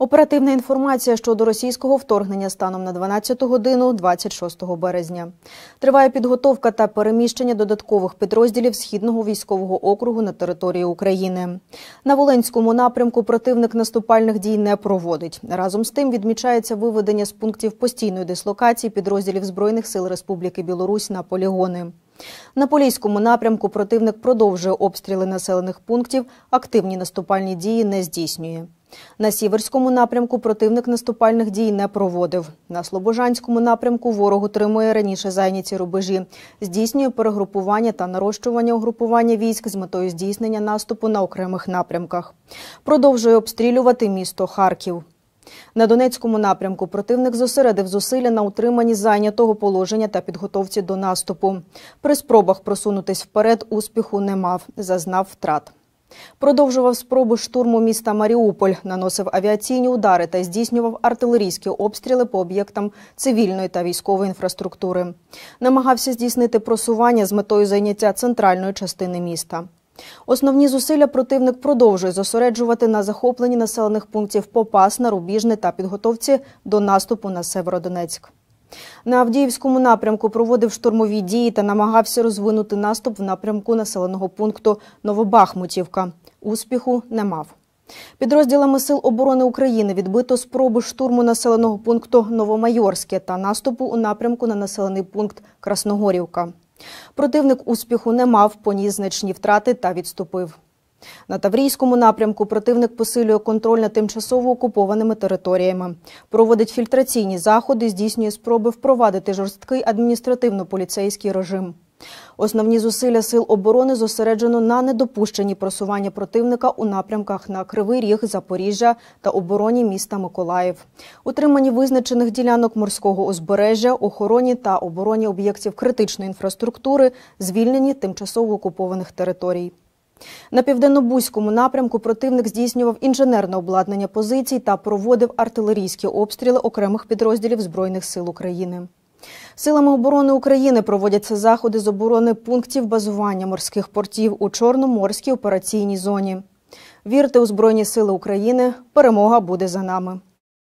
Оперативна інформація щодо російського вторгнення станом на 12 годину 26 березня. Триває підготовка та переміщення додаткових підрозділів Східного військового округу на території України. На Волинському напрямку противник наступальних дій не проводить. Разом з тим відмічається виведення з пунктів постійної дислокації підрозділів Збройних сил Республіки Білорусь на полігони. На Поліському напрямку противник продовжує обстріли населених пунктів, активні наступальні дії не здійснює. На Сіверському напрямку противник наступальних дій не проводив. На Слобожанському напрямку ворог утримує раніше зайняті рубежі, здійснює перегрупування та нарощування угрупування військ з метою здійснення наступу на окремих напрямках. Продовжує обстрілювати місто Харків. На Донецькому напрямку противник зосередив зусилля на утриманні зайнятого положення та підготовці до наступу. При спробах просунутись вперед успіху не мав, зазнав втрат. Продовжував спроби штурму міста Маріуполь, наносив авіаційні удари та здійснював артилерійські обстріли по об'єктам цивільної та військової інфраструктури. Намагався здійснити просування з метою зайняття центральної частини міста. Основні зусилля противник продовжує зосереджувати на захопленні населених пунктів Попасна, Рубіжне та підготовці до наступу на Северодонецьк. На Авдіївському напрямку проводив штурмові дії та намагався розвинути наступ в напрямку населеного пункту Новобахмутівка. Успіху не мав. Підрозділами Сил оборони України відбито спроби штурму населеного пункту Новомайорське та наступу у напрямку на населений пункт Красногорівка. Противник успіху не мав, поніс значні втрати та відступив. На Таврійському напрямку противник посилює контроль над тимчасово окупованими територіями, проводить фільтраційні заходи, здійснює спроби впровадити жорсткий адміністративно-поліцейський режим. Основні зусилля сил оборони зосереджено на недопущенні просування противника у напрямках на Кривий Ріг, Запоріжжя та обороні міста Миколаїв, утриманні визначених ділянок морського узбережжя, охороні та обороні об'єктів критичної інфраструктури, звільненні тимчасово окупованих територій. На південно-бузькому напрямку противник здійснював інженерне обладнання позицій та проводив артилерійські обстріли окремих підрозділів Збройних сил України. Силами оборони України проводяться заходи з оборони пунктів базування морських портів у Чорноморській операційній зоні. Вірте у Збройні Сили України, перемога буде за нами.